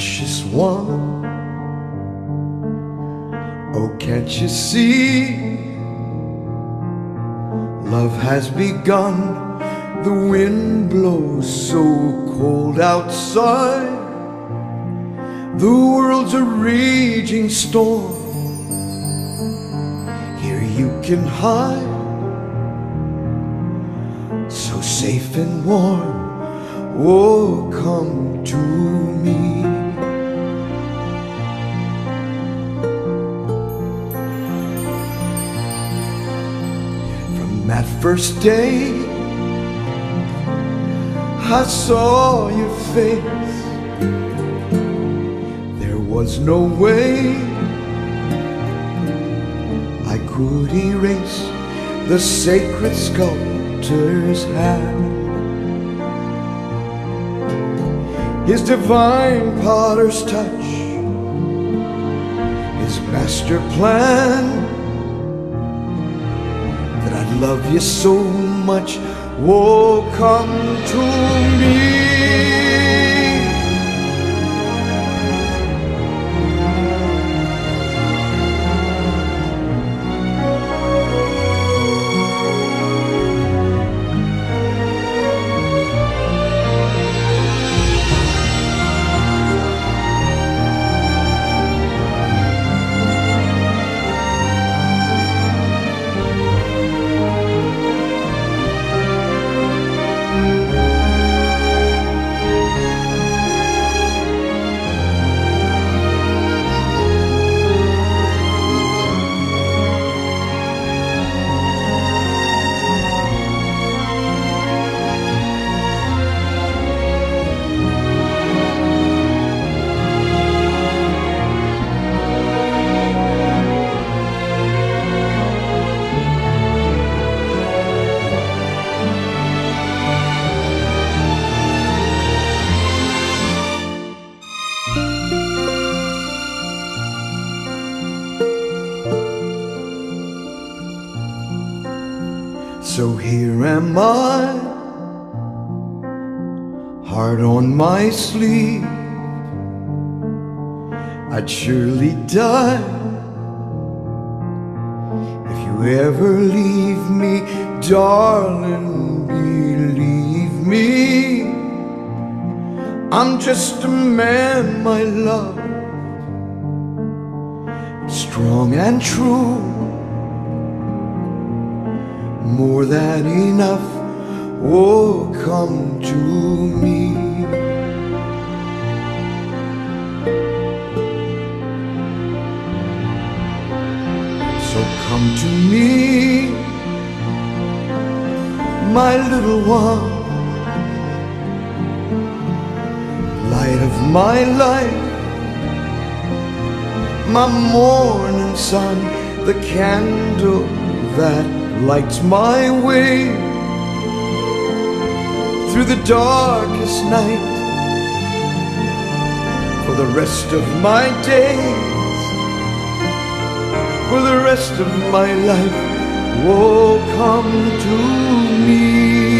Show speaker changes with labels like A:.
A: precious one. Oh, can't you see? Love has begun. The wind blows so cold outside. The world's a raging storm. Here you can hide, so safe and warm. Oh, come to me. From that first day, I saw your face. There was no way I could erase the sacred sculptor's hand. His divine potter's touch, his master plan. That I love you so much, oh, come to me. So here am I, heart on my sleeve. I'd surely die if you ever leave me, darling. Believe me, I'm just a man, my love, strong and true more than enough. Oh, come to me. So come to me, my little one, light of my life, my morning sun, the candle that lights my way through the darkest night for the rest of my days, for the rest of my life. Oh, come to me.